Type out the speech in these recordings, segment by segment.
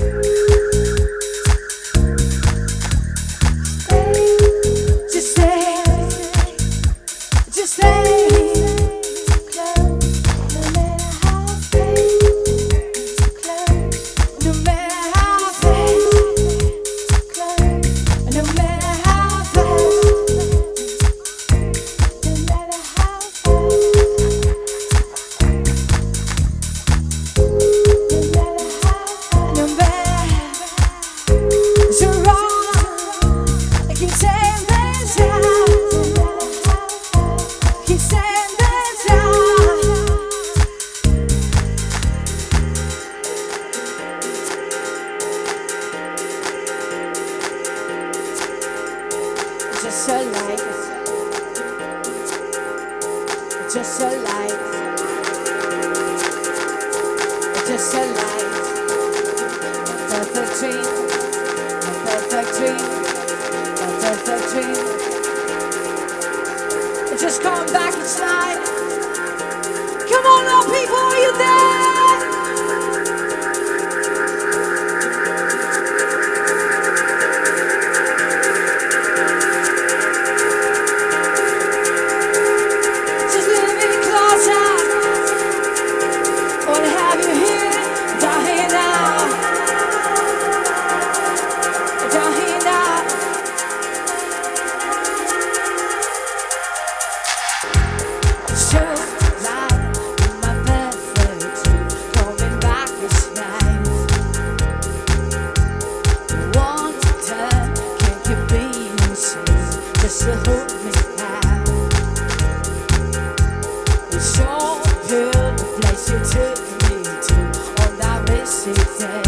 Yeah. It's a lie. sure you're the place you took me to on that missing day.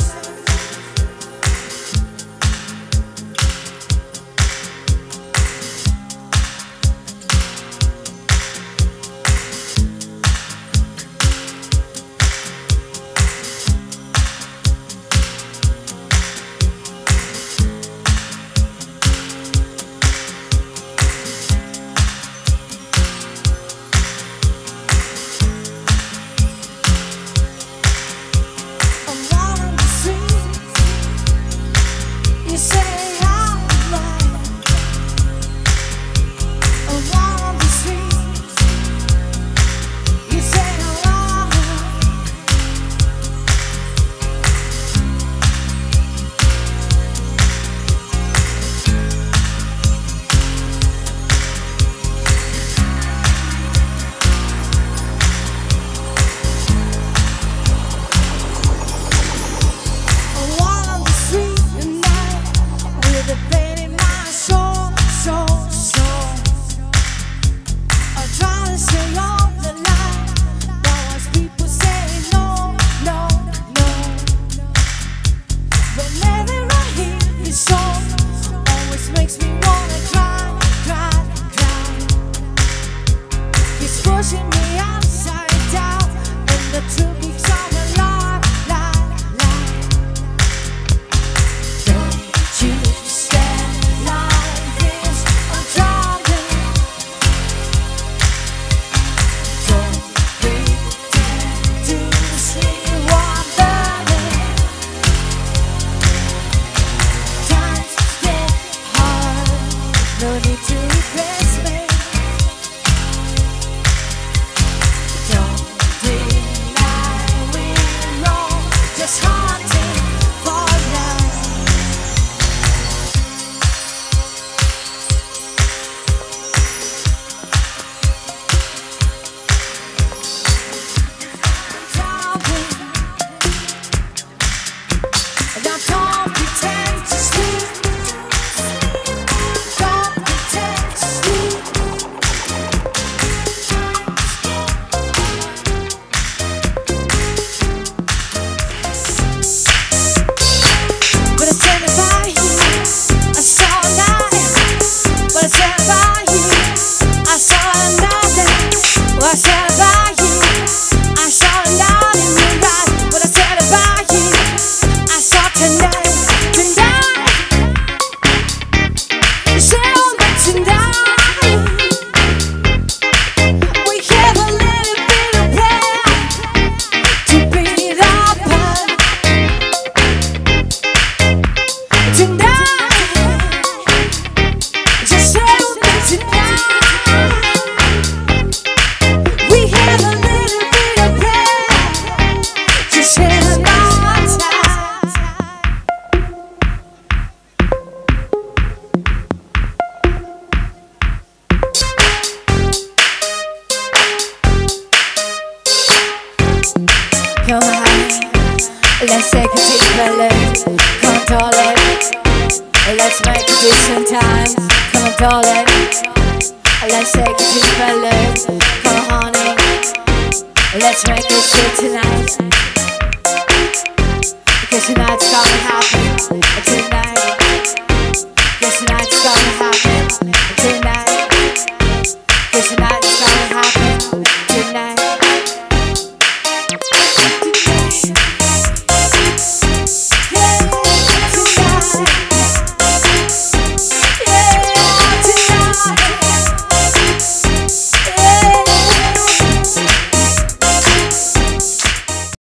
No need to regret. collect, come on darling. Let's make a decent time, come on darling. Let's take it to the come on honey. Let's make this good tonight. Because tonight's gonna happen.